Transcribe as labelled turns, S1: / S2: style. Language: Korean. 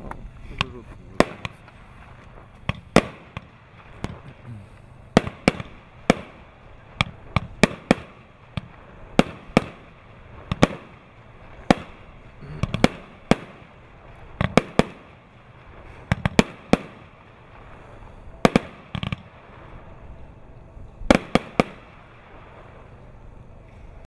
S1: 어, 손으로